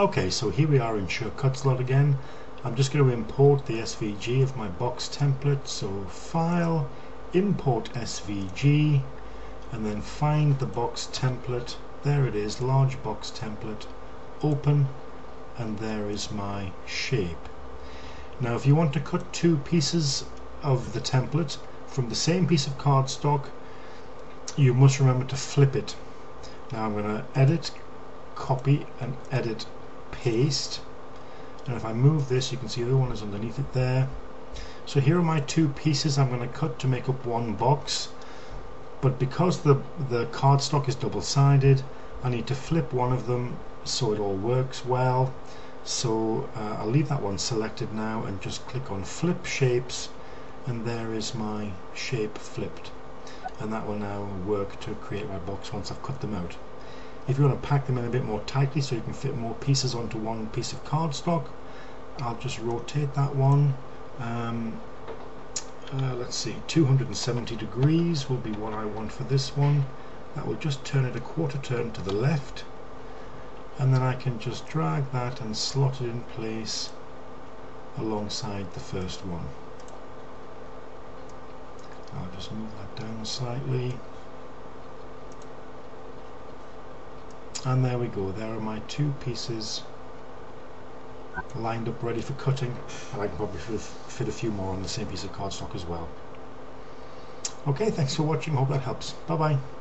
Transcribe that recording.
Okay, so here we are in Sure Cuts A Lot again. I'm just going to import the SVG of my box template. So File, Import SVG, and then find the box template. There it is, large box template. Open, and there is my shape. Now if you want to cut two pieces of the template from the same piece of cardstock, you must remember to flip it. Now I'm going to edit, copy and edit paste. And if I move this you can see the other one is underneath it there. So here are my two pieces I'm going to cut to make up one box. But because the the cardstock is double-sided I need to flip one of them so it all works well. So uh, I'll leave that one selected now and just click on flip shapes and there is my shape flipped. And that will now work to create my box once I've cut them out if you want to pack them in a bit more tightly so you can fit more pieces onto one piece of cardstock, I'll just rotate that one. Um, uh, let's see, 270 degrees will be what I want for this one. That will just turn it a quarter turn to the left. And then I can just drag that and slot it in place alongside the first one. I'll just move that down slightly. And there we go. There are my two pieces lined up ready for cutting. And I can probably fit a few more on the same piece of cardstock as well. Okay thanks for watching. Hope that helps. Bye bye